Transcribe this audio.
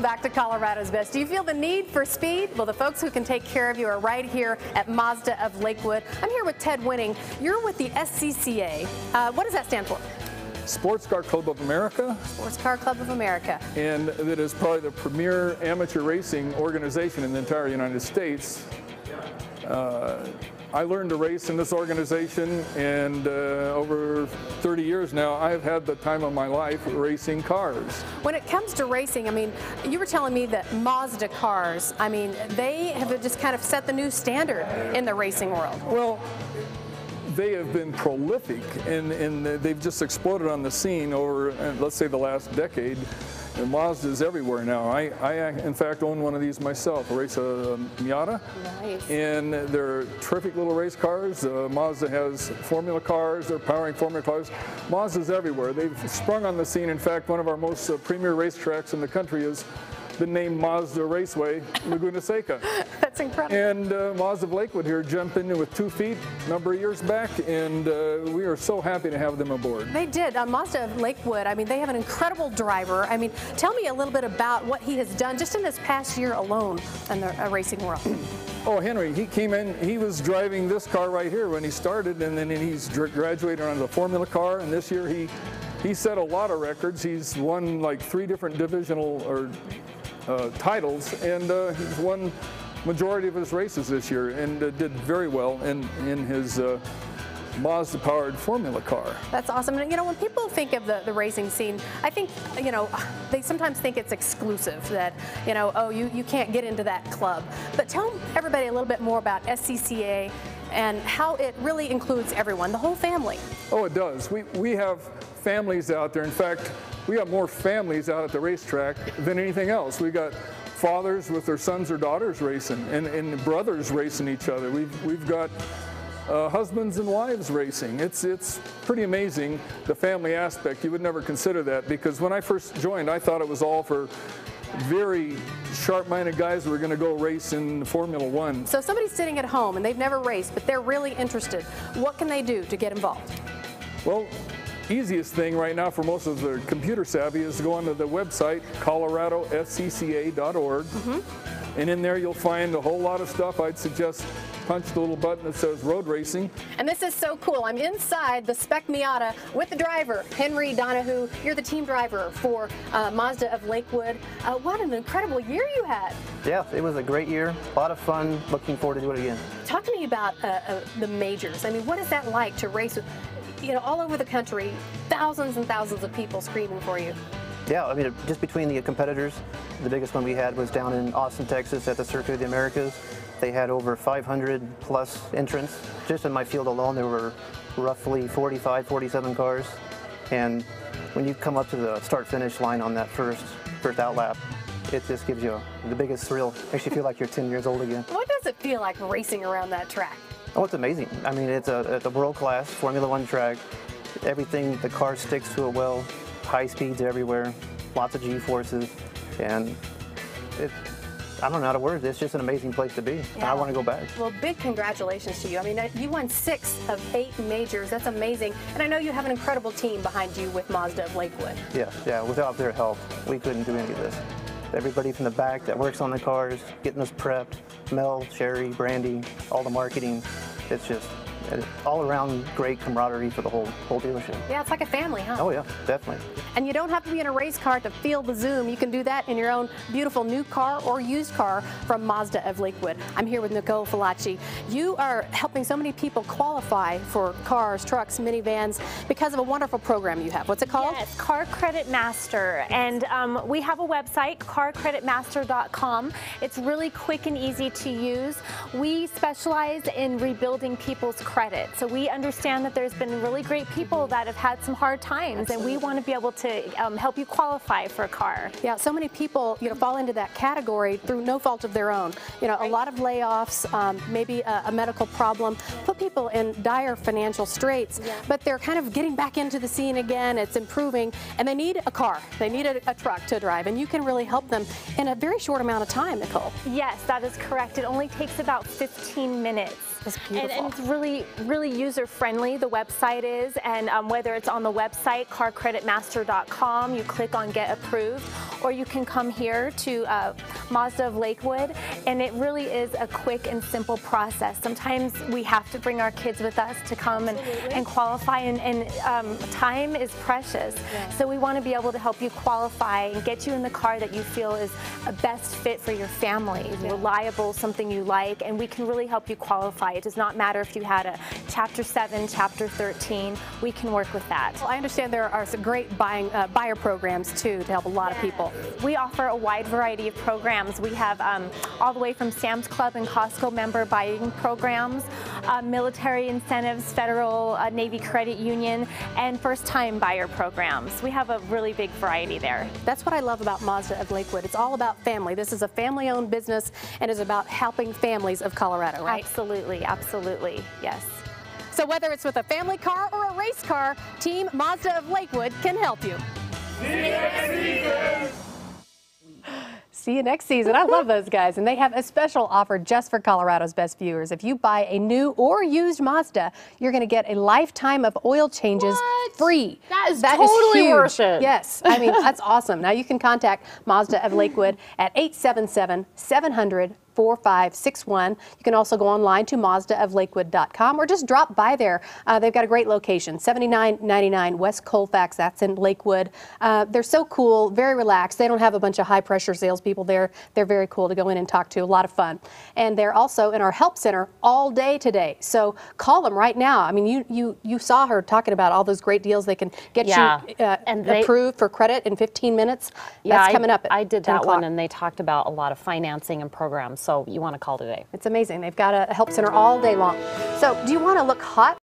back to Colorado's Best. Do you feel the need for speed? Well, the folks who can take care of you are right here at Mazda of Lakewood. I'm here with Ted Winning. You're with the SCCA. Uh, what does that stand for? Sports Car Club of America. Sports Car Club of America. And that is probably the premier amateur racing organization in the entire United States. Uh, I learned to race in this organization, and uh, over 30 years now, I've had the time of my life racing cars. When it comes to racing, I mean, you were telling me that Mazda cars, I mean, they have just kind of set the new standard in the racing world. Well, they have been prolific and, and they've just exploded on the scene over, uh, let's say, the last decade. And Mazda's everywhere now. I, I, in fact, own one of these myself, a race a Miata. Nice. And they're terrific little race cars. Uh, Mazda has Formula cars. They're powering Formula cars. Mazda's everywhere. They've sprung on the scene. In fact, one of our most uh, premier racetracks in the country is the name Mazda Raceway, Laguna Seca. That's incredible. And uh, Mazda of Lakewood here jumped in with two feet a number of years back, and uh, we are so happy to have them aboard. They did. Uh, Mazda of Lakewood, I mean, they have an incredible driver. I mean, tell me a little bit about what he has done just in this past year alone in the uh, racing world. Oh, Henry, he came in, he was driving this car right here when he started, and then he's graduated on the Formula car, and this year he he set a lot of records. He's won like three different divisional or uh, titles, and uh, he's won majority of his races this year and uh, did very well in, in his uh, Mazda powered Formula car. That's awesome. And you know, when people think of the, the racing scene, I think, you know, they sometimes think it's exclusive that, you know, oh, you, you can't get into that club. But tell everybody a little bit more about SCCA and how it really includes everyone, the whole family. Oh, it does. We, we have families out there. In fact, we got more families out at the racetrack than anything else. We got fathers with their sons or daughters racing and, and brothers racing each other. We've, we've got uh, husbands and wives racing. It's, it's pretty amazing, the family aspect. You would never consider that because when I first joined, I thought it was all for very sharp-minded guys who are going to go race in Formula One. So somebody's sitting at home and they've never raced, but they're really interested. What can they do to get involved? Well, easiest thing right now for most of the computer savvy is to go onto the website coloradoscca.org mm -hmm. and in there you'll find a whole lot of stuff I'd suggest punch the little button that says road racing. And this is so cool. I'm inside the Spec Miata with the driver, Henry Donahue. You're the team driver for uh, Mazda of Lakewood. Uh, what an incredible year you had. Yeah, it was a great year. A lot of fun. Looking forward to do it again. Talk to me about uh, uh the majors. I mean, what is that like to race with you know, all over the country, thousands and thousands of people screaming for you. Yeah, I mean, just between the competitors, the biggest one we had was down in Austin, Texas at the Circuit of the Americas. They had over 500 plus entrants. Just in my field alone, there were roughly 45, 47 cars. And when you come up to the start-finish line on that first, first out lap, it just gives you the biggest thrill. Makes you feel like you're 10 years old again. What does it feel like racing around that track? Oh, it's amazing. I mean, it's a, it's a world-class Formula One track. Everything, the car sticks to it well. High speeds everywhere, lots of G-forces, and it, I don't know how to word it. It's just an amazing place to be. Yeah. I want to go back. Well, big congratulations to you. I mean, uh, you won six of eight majors. That's amazing. And I know you have an incredible team behind you with Mazda of Lakewood. Yeah, yeah. Without their help, we couldn't do any of this everybody from the back that works on the cars, getting us prepped, Mel, Sherry, Brandy, all the marketing. It's just all around great camaraderie for the whole whole dealership. Yeah, it's like a family, huh? Oh yeah, definitely. And you don't have to be in a race car to feel the zoom. You can do that in your own beautiful new car or used car from Mazda of Lakewood. I'm here with Nicole Falacci. You are helping so many people qualify for cars, trucks, minivans because of a wonderful program you have. What's it called? Yes, Car Credit Master. And um, we have a website, carcreditmaster.com. It's really quick and easy to use. We specialize in rebuilding people's credit. So we understand that there's been really great people that have had some hard times Absolutely. and we want to be able to um, help you qualify for a car. Yeah, so many people, you know, fall into that category through no fault of their own. You know, right. a lot of layoffs, um, maybe a, a, medical problem, put people in dire financial straits, yeah. but they're kind of getting back into the scene again, it's improving, and they need a car, they need a, a truck to drive, and you can really help them in a very short amount of time, Nicole. Yes, that is correct. It only takes about 15 minutes. That's beautiful. And, and, it's really really user friendly the website is, and um, whether it's on the website carcreditmaster.com, you click on Get Approved, or you can come here to uh, Mazda of Lakewood, and it really is a quick and simple process. Sometimes we have to bring our kids with us to come and, and qualify, and, and um, time is precious. So we want to be able to help you qualify and get you in the car that you feel is a best fit for your family, reliable, something you like, and we can really help you qualify. It does not matter if you had a Chapter 7, Chapter 13, we can work with that. Well, I understand there are some great buying uh, buyer programs too to help a lot of people. We offer a wide variety of programs. We have um, all the way from Sam's Club and Costco member buying programs, uh, military incentives, federal uh, Navy credit union, and first time buyer programs. We have a really big variety there. That's what I love about Mazda of Lakewood. It's all about family. This is a family-owned business and is about helping families of Colorado, right? Absolutely, absolutely, yes. So whether it's with a family car or a race car, Team Mazda of Lakewood can help you. See you next season. I love those guys. And they have a special offer just for Colorado's best viewers. If you buy a new or used Mazda, you're going to get a lifetime of oil changes What? free. That is totally huge. worth it. Yes. I mean, that's awesome. Now you can contact Mazda of Lakewood at 877 700 4561. You can also go online to mazdaoflakewood.com or just drop by there. Uh, they've got a great location, 7999 West Colfax. That's in Lakewood. Uh, they're so cool, very relaxed. They don't have a bunch of high pressure salespeople there. They're very cool to go in and talk to. A lot of fun. And they're also in our help center all day today. So call them right now. I mean, you you you saw her talking about all those great deals they can get Yeah. you uh, And they- approved for credit in 15 minutes. That's I, coming up. At I did 10 that one, and they talked about a lot of financing and programs. So you want to call today. It's amazing. They've got a help center all day long. So, do you want to look hot